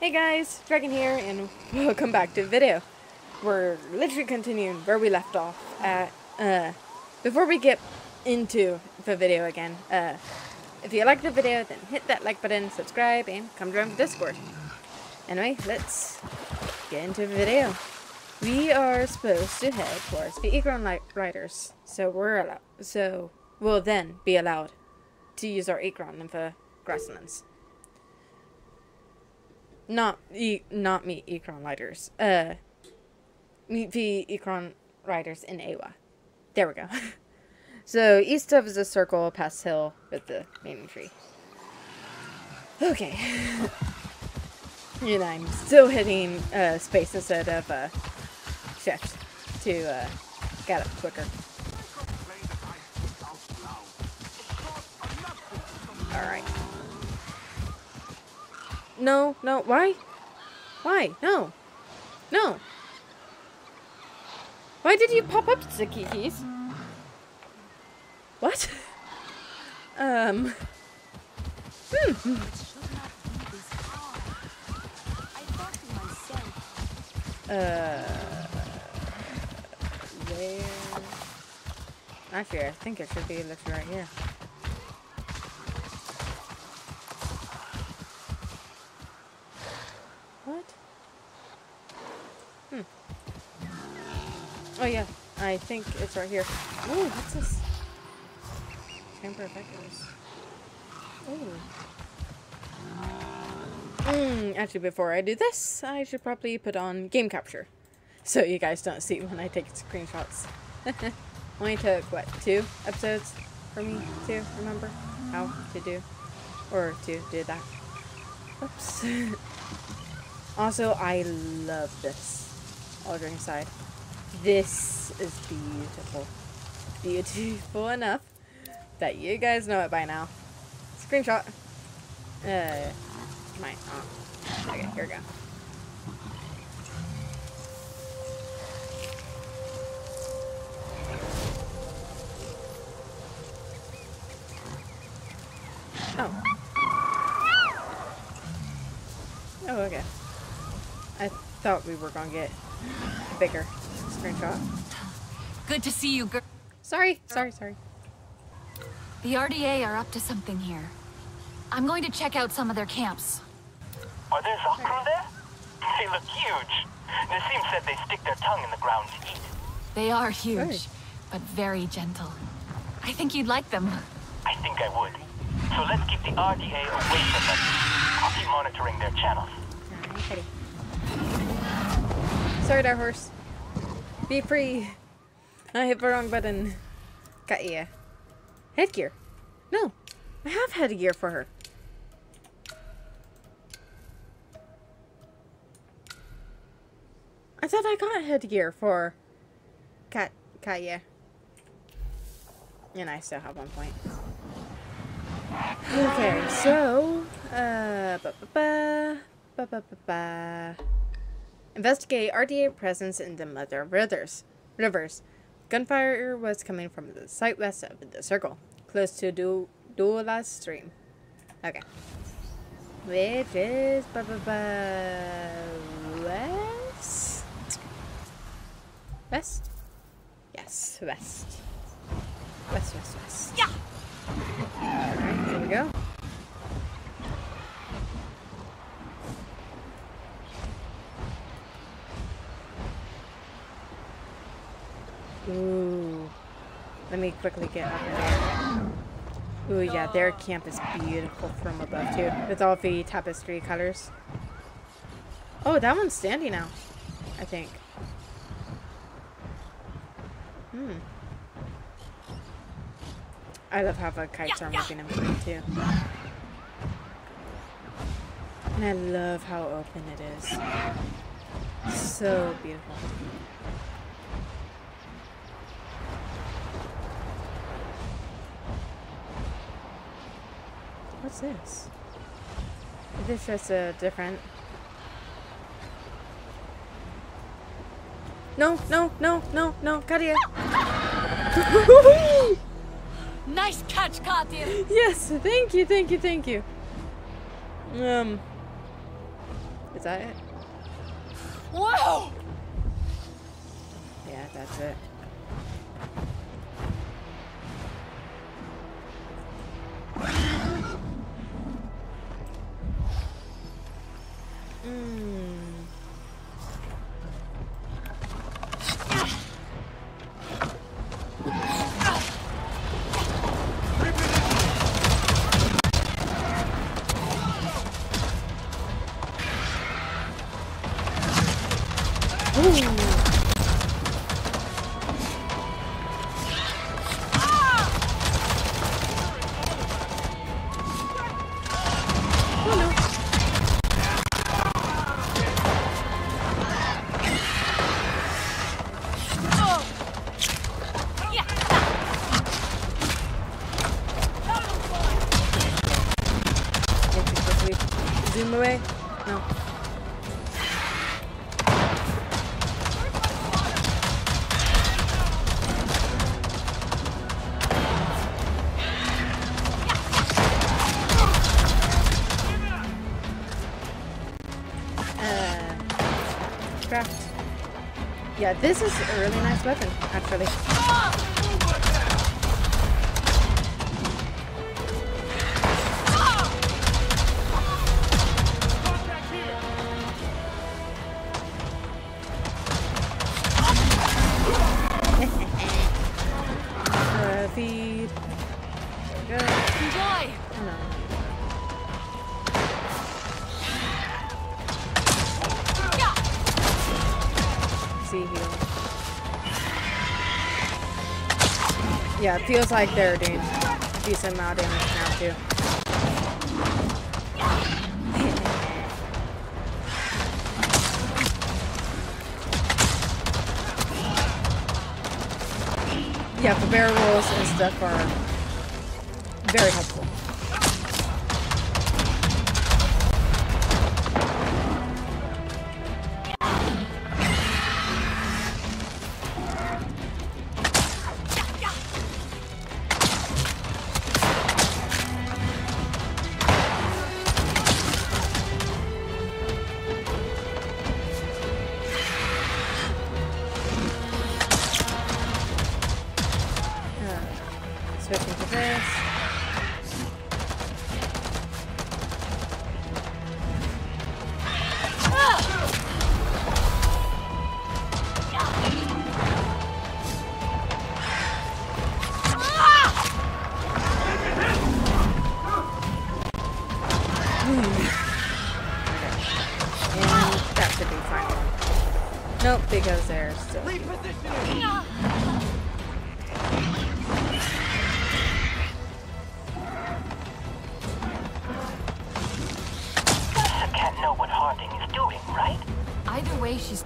Hey guys, Dragon here, and welcome back to the video. We're literally continuing where we left off at, uh, before we get into the video again, uh, if you like the video, then hit that like button, subscribe, and come join the Discord. Anyway, let's get into the video. We are supposed to head towards the light Riders, so we're allowed, so we'll then be allowed to use our Ikran in the grasslands. Not e not meet Ikran Riders. Uh, meet the Ikran Riders in Awa. There we go. so east of is a circle, past hill with the main tree. Okay. and I'm still hitting uh, space instead of uh, shift to uh, get up quicker. Alright. No, no, why? Why? No. No. Why did you pop up, Keys? What? um. Hmm. Uh. Where? Actually, I think it should be literally right here. What? Hmm. Oh yeah, I think it's right here. What's this? Chamber of Echoes. Ooh. Hmm, actually before I do this, I should probably put on game capture. So you guys don't see when I take screenshots. Only took, what, two episodes for me to remember how to do, or to do that. Oops. Also, I love this Aldering side. This is beautiful. Beautiful enough that you guys know it by now. Screenshot. Uh, my, oh. Okay, here we go. Oh. Oh, okay. I thought we were gonna get bigger. Screenshot. Good to see you, girl. Sorry, sorry, sorry. The RDA are up to something here. I'm going to check out some of their camps. Are there Zakru there? They look huge. Nesim said they stick their tongue in the ground to eat. They are huge, Right. but very gentle. I think you'd like them. I think I would. So let's keep the RDA away from them. I'll keep monitoring their channels. Alright, Sorry, Dark Horse. Be free. I hit the wrong button. Got ya. Headgear. No, I have headgear for her. I thought I got headgear for Kat Kaya. And I still have one point. Okay, so uh ba ba ba ba ba ba ba. Investigate RDA presence in the Mother Rivers. Rivers. Gunfire was coming from the southwest of the circle, close to du Dula Stream. Okay. Which is ba ba ba west? West? Yes, west. West, west, west. Yeah. Alright, here we go. Ooh. Let me quickly get up there. Ooh, yeah, their camp is beautiful from above, too. With all the tapestry colors. Oh, that one's standing now. I think. Hmm. I love how the kites are moving in front, too. And I love how open it is. So beautiful. What's this? Is this just a different... No, no, no, no, no, Katia! Nice catch, Katir. yes, thank you, thank you, thank you. Um, Is that it? Whoa! Yeah, that's it. Ooh. This is a really nice weapon, actually. Yeah, it feels like they're doing a decent amount of damage now too. yeah, the bear rolls and stuff are very helpful.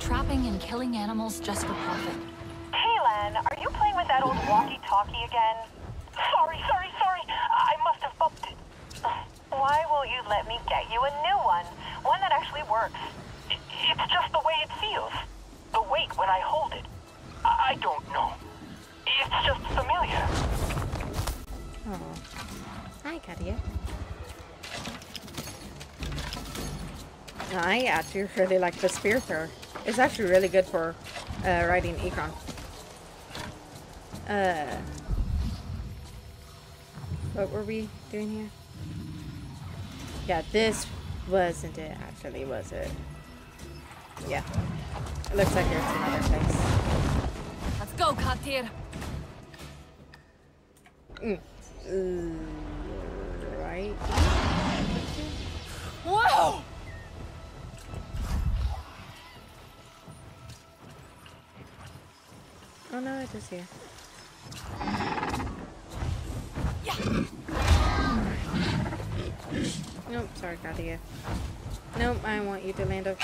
Trapping and killing animals just for profit. Teylan, are you playing with that old walkie-talkie again? Sorry, sorry, sorry. I must have bumped it. Why won't you let me get you a new one? One that actually works. It's just the way it feels. The weight when I hold it. I I don't know. It's just familiar. Oh. Hi, Katia. I actually really like the spear thrower. It's actually really good for uh, riding Ikran. Uh, what were we doing here? Yeah, this wasn't it actually, was it? Yeah. It looks like it's another place. Let's go, Katir! Mm. Uh, right? No, it is here. Nope, sorry, Katia. Nope, I want you to land up.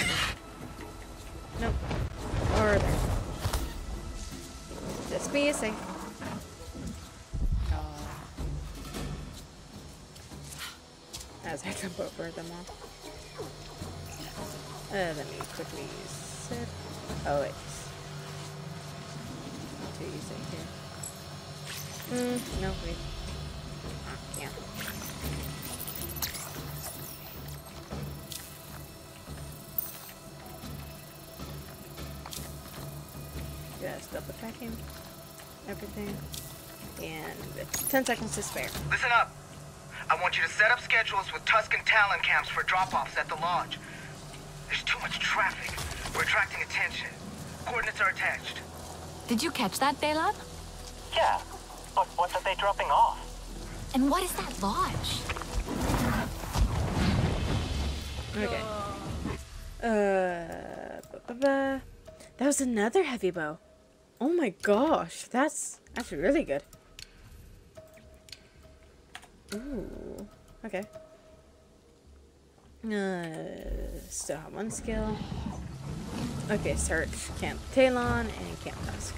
Nope. Or there. Just be safe. Oh. As I jump over them all. Uh, let me quickly set. Oh, wait too easy here. Mm, no, wait. Yeah. stop attacking everything. And 10 seconds to spare. Listen up. I want you to set up schedules with Tusk and Talon camps for drop-offs at the lodge. There's too much traffic. We're attracting attention. Coordinates are attached. Did you catch that, Teylan? Yeah, but what are they dropping off? And what is that lodge? Okay. Uh, ba- ba- ba. that was another heavy bow. Oh my gosh, that's actually really good. Ooh, okay. Uh, still have one skill. Okay, search Camp Talon and Camp Tusk.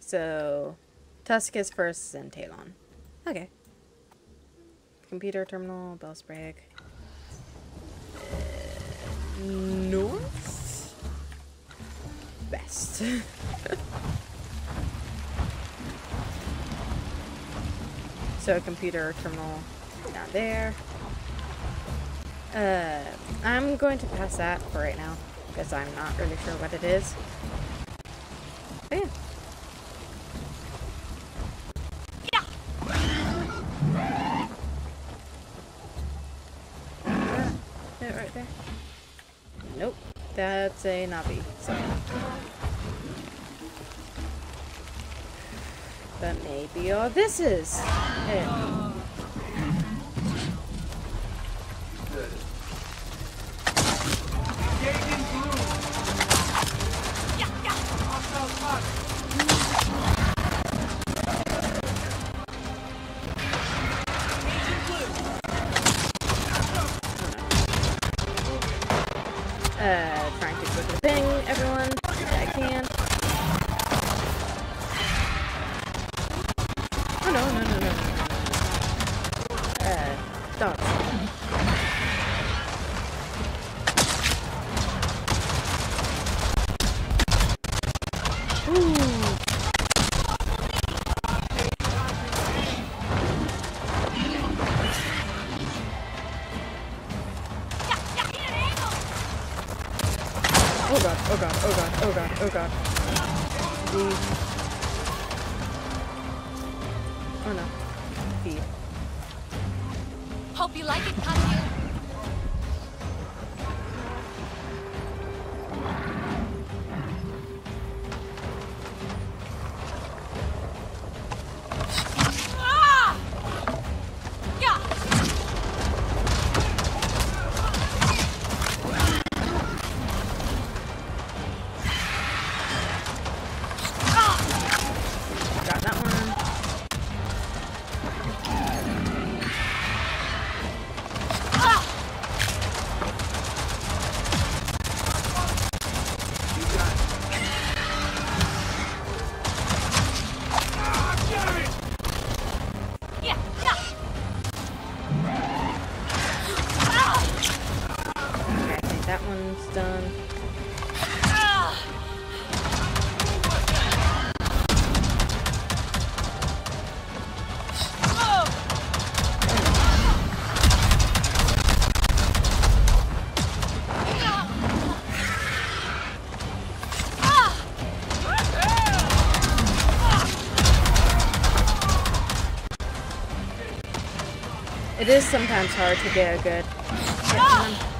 So, Tusk is first, then Talon. Okay. Computer terminal, Bellsbrag. Uh, north? West. so computer terminal down there. Uh, I'm going to pass that for right now because I'm not really sure what it is. But yeah. Ah, that right there. Nope, that's a Na'vi. So. But maybe all this is. Uh, trying to quickly ping everyone It is sometimes hard to get a good.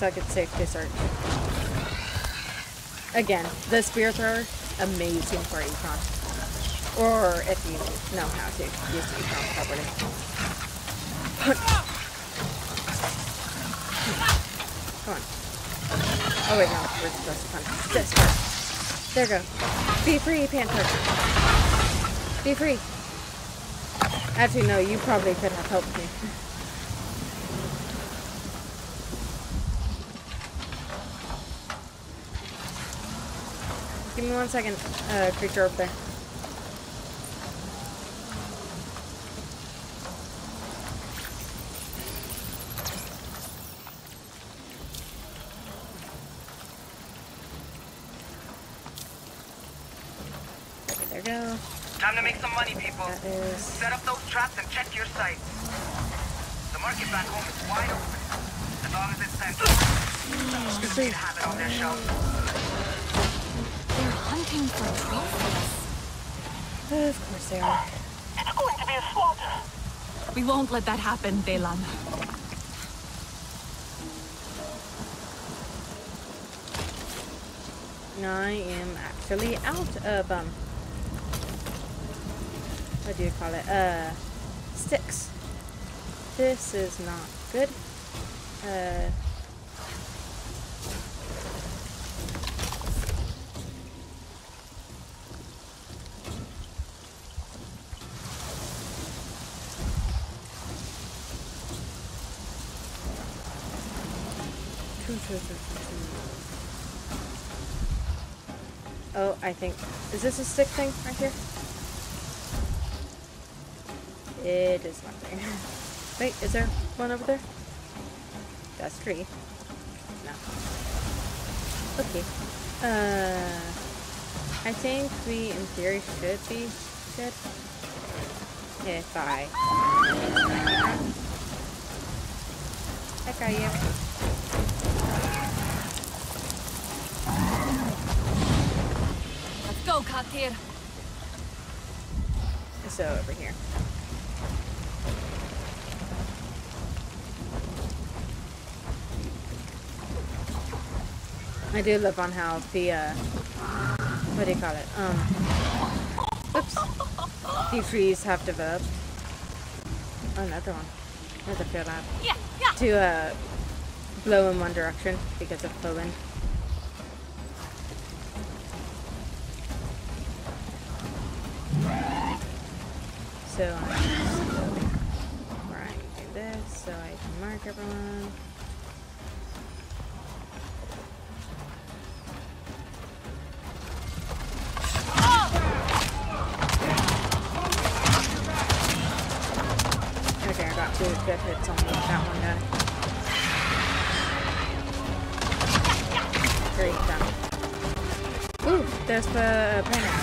Like it's safe to search. Again, the spear thrower, amazing for Ikran. Or if you know how to use Ikran properly. Come on. Oh wait, no, we're supposed to punch this part. There we go. Be free, Panther. Be free. Actually, no, you probably could have helped me. Give me one second, uh, creature up there. There we go. Time to make some money, people. Is Set up those traps and check your sights. The market back home is wide open. As long as it's central. Someone's gonna to have it on their shelf. Of course they are. It's going to be a slaughter. We won't let that happen, Teylan. I am actually out of um what do you call it? Uh sticks. This is not good. Uh Oh, I think. Is this a stick thing right here? It is one thing. Wait, is there one over there? That's tree. No. Okay. Uh, I think we, in theory, should be good. If I. Heck are you? Go, Katir. So over here. I do love on how the uh what do you call it? Um oops. The trees have developed. Oh, another one. Another field lab. Yeah, yeah. To uh blow in one direction because of the wind. So I'm just grinding this so I can mark everyone. Okay, I got two good hits on that one guy. Three done. Ooh, there's the planet.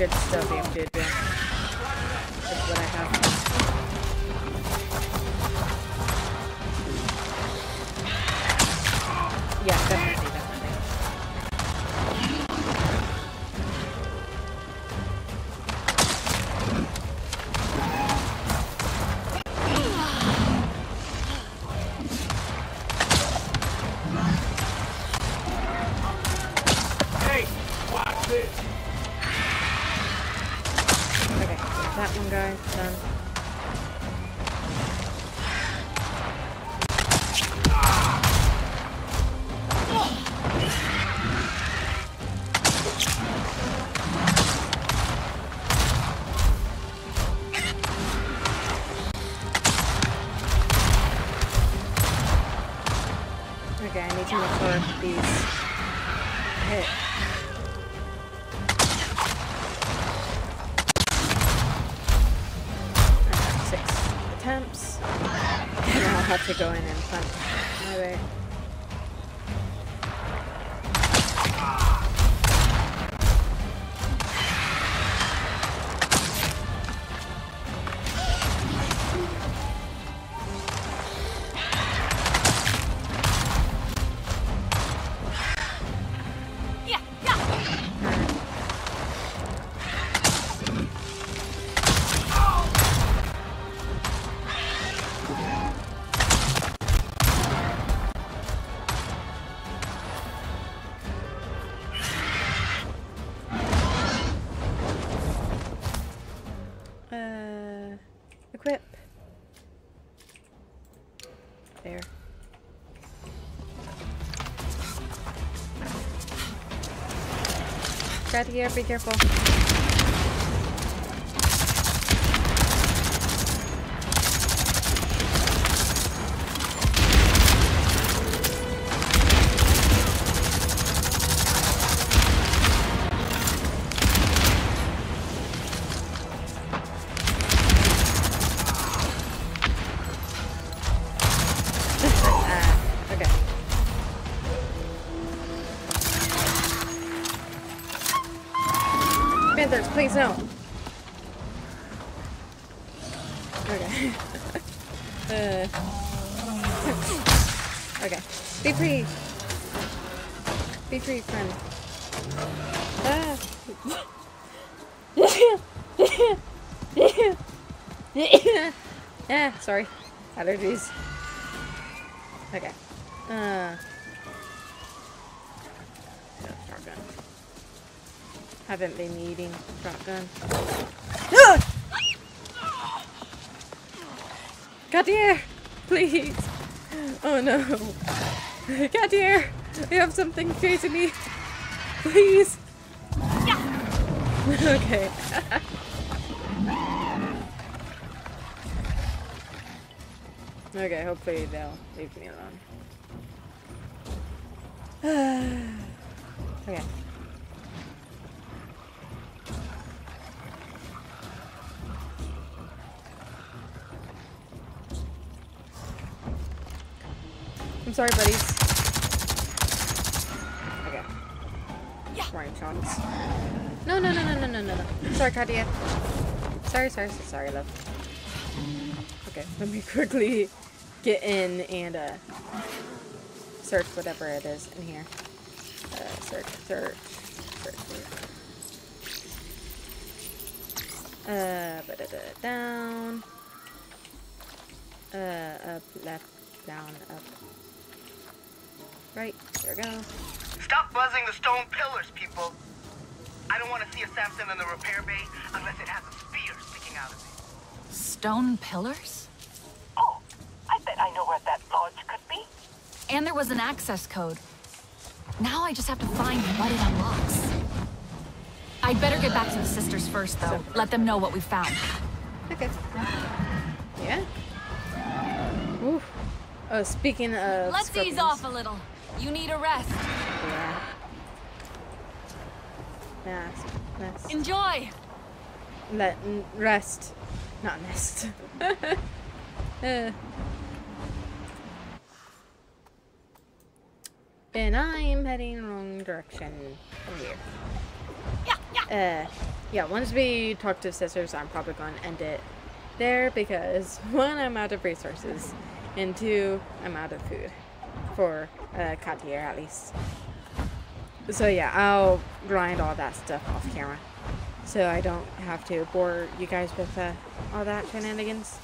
Should still be Got here, be careful. Sorry. Allergies. Okay. Uh. yeah, Shotgun. Haven't been eating shotgun. Ah! Kadir! Please! Oh no! Kadir! You have something chasing me! Please! okay. okay, hopefully they'll leave me alone. okay. I'm sorry, buddies. Okay. Yeah. Warning shots. No, no, no, no, no, no, no, no. Sorry, Katia. Sorry, sorry, sorry, love. Okay, let me quickly get in and uh, search whatever it is in here. Uh, search, search, search. search. Uh, ba -da -da, down. Uh, up, left, down, up. Right, there we go. Stop buzzing the stone pillars, people. I don't want to see a Samson in the repair bay unless it has a spear sticking out of it. Stone pillars? Oh, I bet I know where that lodge could be. And there was an access code. Now I just have to find what it unlocks. I'd better get back to the sisters first, though. Let them know what we found. Okay. Yeah. Ooh. Oh, speaking of. Let's ease off a little. You need a rest. Yeah. Nest. Nest. Enjoy. Let n- rest, not nest. uh. And I'm heading wrong direction from here. Yeah, yeah. uh, yeah, once we talk to sisters, I'm probably going to end it there because one, I'm out of resources, and two, I'm out of food for uh, Katia at least. So yeah, I'll grind all that stuff off camera, so I don't have to bore you guys with uh, all that shenanigans.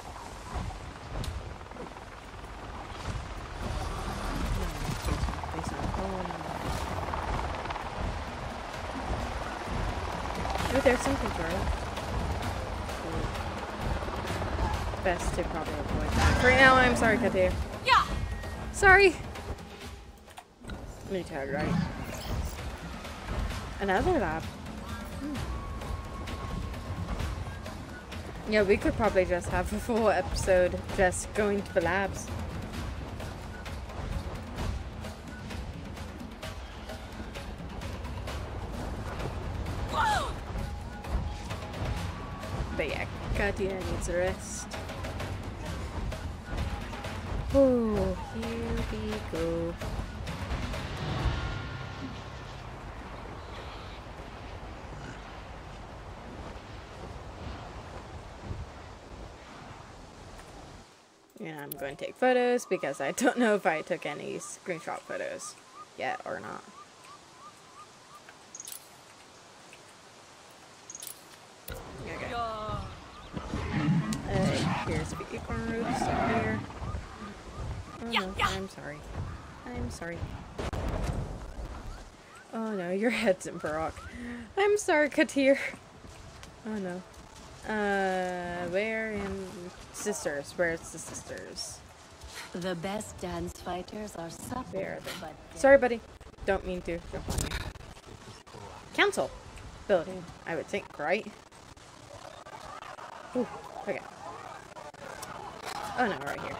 There's something for it. Best to probably avoid that. For now, I'm sorry, Katia. Yeah. Sorry. Me tag, right? Another lab. Hmm. Yeah, we could probably just have a full episode just going to the labs. Katia needs a rest. Oh, here we go. And I'm going to take photos because I don't know if I took any screenshot photos yet or not. Okay. Uh, here's the acorn roots here. Oh, no, I'm sorry. I'm sorry. Oh no, your head's in Baroque. I'm sorry, Katir. Oh no. Uh, where in sisters? Where's the sisters? The best dance fighters are supple, Where are they? but Sorry, buddy. Don't mean to. Council building, I would think, right? Ooh, okay. Oh no, right here.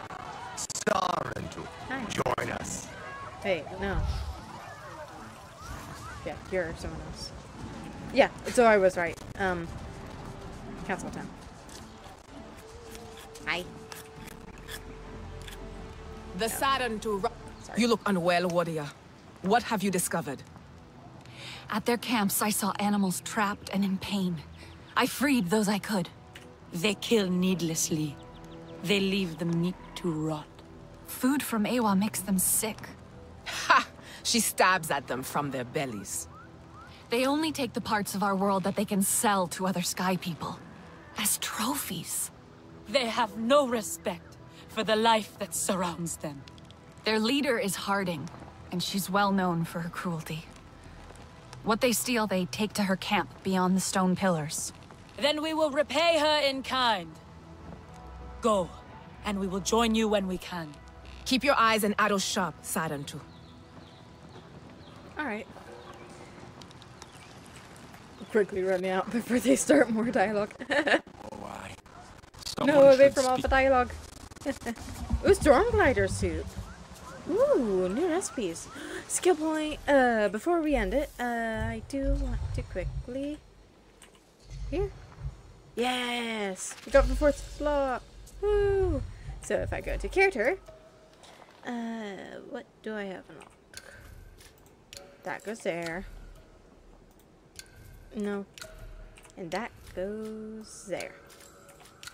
Sarentu, Hi. join us. Hey, no. Yeah, you're someone else. Yeah, so I was right. Um, Council Town. Hi. The Saran to Ru- You look unwell, warrior. What have you discovered? At their camps, I saw animals trapped and in pain. I freed those I could. they kill needlessly. They leave the meat to rot. Food from Awa makes them sick. Ha! She stabs at them from their bellies. They only take the parts of our world that they can sell to other sky people. As trophies. They have no respect for the life that surrounds them. Their leader is Harding, and she's well known for her cruelty. What they steal, they take to her camp beyond the stone pillars. Then we will repay her in kind. Go, and we will join you when we can. Keep your eyes and arrows sharp, Sarantu. Alright. Quickly running out before they start more dialogue. Why? no, away from all the dialogue. Ooh, storm glider suit. Ooh, new recipes. Skill point. Uh, before we end it, uh, I do want to quickly. Here. Yes, we got the fourth slot. Woo! So if I go to character, uh, what do I have unlocked? That goes there. No. And that goes there.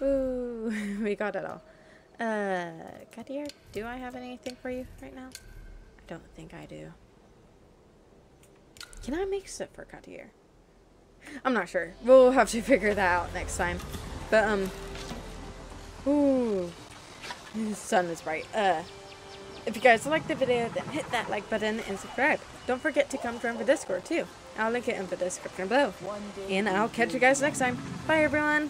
Ooh, we got it all. Uh, Kadir, do I have anything for you right now? I don't think I do. Can I make stuff for Kadir? I'm not sure. We'll have to figure that out next time. But, um, ooh, the sun is bright. Uh, if you guys liked the video, then hit that like button and subscribe. Don't forget to come join the Discord too. I'll link it in the description below. And I'll catch you guys next time. Bye everyone!